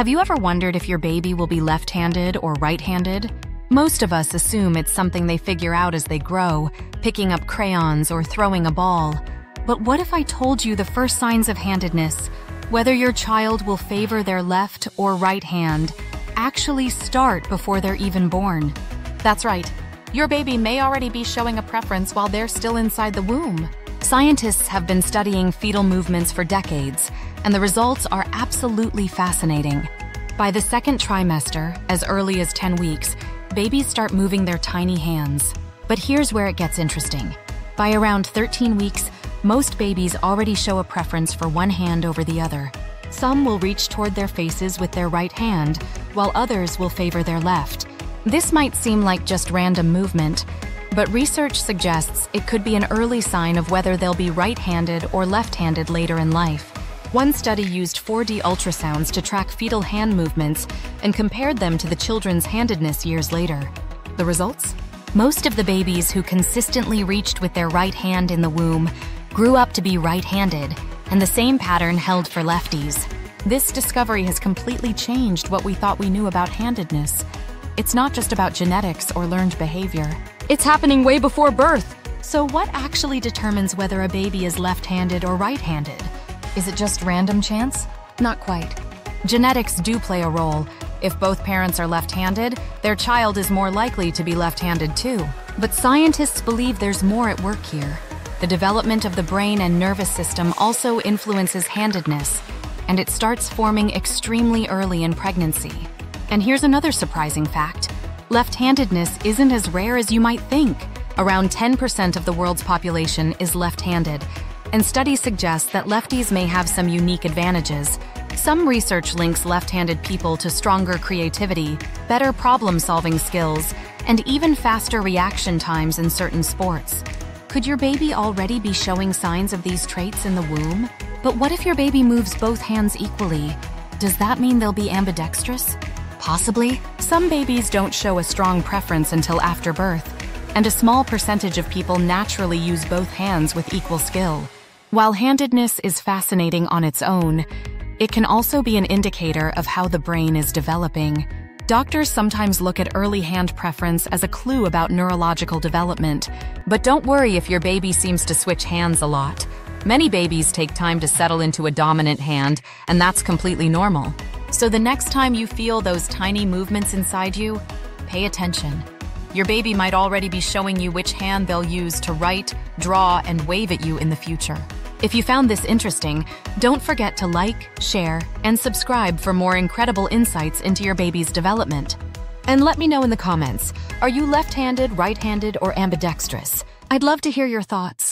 Have you ever wondered if your baby will be left-handed or right-handed? Most of us assume it's something they figure out as they grow, picking up crayons or throwing a ball. But what if I told you the first signs of handedness, whether your child will favor their left or right hand, actually start before they're even born? That's right. Your baby may already be showing a preference while they're still inside the womb. Scientists have been studying fetal movements for decades, and the results are absolutely fascinating. By the second trimester, as early as 10 weeks, babies start moving their tiny hands. But here's where it gets interesting. By around 13 weeks, most babies already show a preference for one hand over the other. Some will reach toward their faces with their right hand, while others will favor their left. This might seem like just random movement, but research suggests it could be an early sign of whether they'll be right-handed or left-handed later in life. One study used 4D ultrasounds to track fetal hand movements and compared them to the children's handedness years later. The results? Most of the babies who consistently reached with their right hand in the womb grew up to be right-handed, and the same pattern held for lefties. This discovery has completely changed what we thought we knew about handedness. It's not just about genetics or learned behavior. It's happening way before birth. So what actually determines whether a baby is left-handed or right-handed? Is it just random chance? Not quite. Genetics do play a role. If both parents are left-handed, their child is more likely to be left-handed too. But scientists believe there's more at work here. The development of the brain and nervous system also influences handedness, and it starts forming extremely early in pregnancy. And here's another surprising fact. Left-handedness isn't as rare as you might think. Around 10% of the world's population is left-handed, and studies suggest that lefties may have some unique advantages. Some research links left-handed people to stronger creativity, better problem-solving skills, and even faster reaction times in certain sports. Could your baby already be showing signs of these traits in the womb? But what if your baby moves both hands equally? Does that mean they'll be ambidextrous? Possibly. Some babies don't show a strong preference until after birth, and a small percentage of people naturally use both hands with equal skill. While handedness is fascinating on its own, it can also be an indicator of how the brain is developing. Doctors sometimes look at early hand preference as a clue about neurological development, but don't worry if your baby seems to switch hands a lot. Many babies take time to settle into a dominant hand, and that's completely normal. So the next time you feel those tiny movements inside you, pay attention. Your baby might already be showing you which hand they'll use to write, draw, and wave at you in the future. If you found this interesting, don't forget to like, share, and subscribe for more incredible insights into your baby's development. And let me know in the comments, are you left-handed, right-handed, or ambidextrous? I'd love to hear your thoughts.